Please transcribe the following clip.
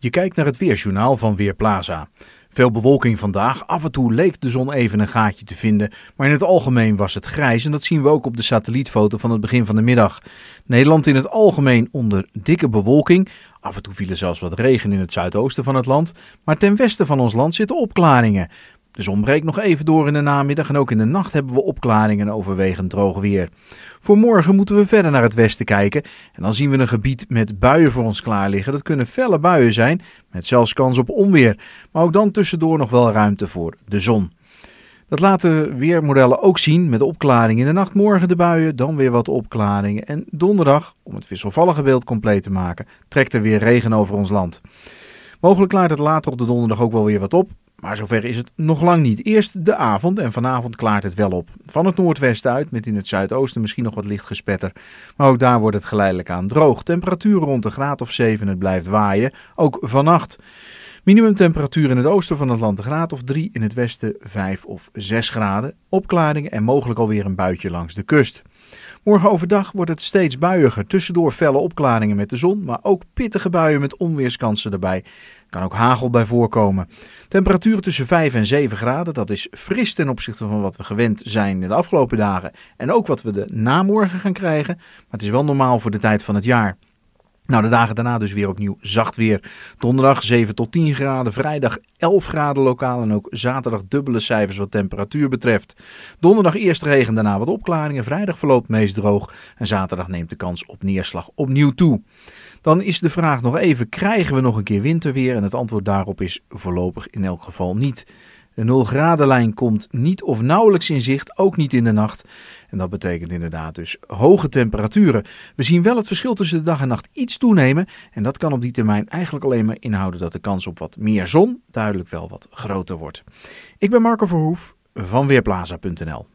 Je kijkt naar het weerjournaal van Weerplaza. Veel bewolking vandaag. Af en toe leek de zon even een gaatje te vinden, maar in het algemeen was het grijs en dat zien we ook op de satellietfoto van het begin van de middag. Nederland in het algemeen onder dikke bewolking. Af en toe viel er zelfs wat regen in het zuidoosten van het land, maar ten westen van ons land zitten opklaringen. De zon breekt nog even door in de namiddag en ook in de nacht hebben we opklaringen en overwegend droog weer. Voor morgen moeten we verder naar het westen kijken en dan zien we een gebied met buien voor ons klaar liggen. Dat kunnen felle buien zijn, met zelfs kans op onweer, maar ook dan tussendoor nog wel ruimte voor de zon. Dat laten weermodellen ook zien met opklaringen in de nacht. Morgen de buien, dan weer wat opklaringen. En donderdag, om het wisselvallige beeld compleet te maken, trekt er weer regen over ons land. Mogelijk klaart het later op de donderdag ook wel weer wat op. Maar zover is het nog lang niet. Eerst de avond en vanavond klaart het wel op. Van het noordwesten uit, met in het zuidoosten misschien nog wat licht gespetter. Maar ook daar wordt het geleidelijk aan droog. Temperatuur rond de graad of 7, het blijft waaien. Ook vannacht. Minimumtemperatuur in het oosten van het land graad of 3, in het westen 5 of 6 graden. Opklaringen en mogelijk alweer een buitje langs de kust. Morgen overdag wordt het steeds buiiger. Tussendoor felle opklaringen met de zon, maar ook pittige buien met onweerskansen erbij. Kan ook hagel bij voorkomen. Temperaturen tussen 5 en 7 graden. Dat is fris ten opzichte van wat we gewend zijn in de afgelopen dagen. En ook wat we de namorgen gaan krijgen. Maar het is wel normaal voor de tijd van het jaar. Nou, de dagen daarna dus weer opnieuw zacht weer. Donderdag 7 tot 10 graden, vrijdag 11 graden lokaal en ook zaterdag dubbele cijfers wat temperatuur betreft. Donderdag eerst regen, daarna wat opklaringen. Vrijdag verloopt meest droog en zaterdag neemt de kans op neerslag opnieuw toe. Dan is de vraag nog even, krijgen we nog een keer winterweer? En het antwoord daarop is voorlopig in elk geval niet. De 0 gradenlijn komt niet of nauwelijks in zicht, ook niet in de nacht. En dat betekent inderdaad dus hoge temperaturen. We zien wel het verschil tussen de dag en nacht iets toenemen. En dat kan op die termijn eigenlijk alleen maar inhouden dat de kans op wat meer zon duidelijk wel wat groter wordt. Ik ben Marco Verhoef van Weerplaza.nl.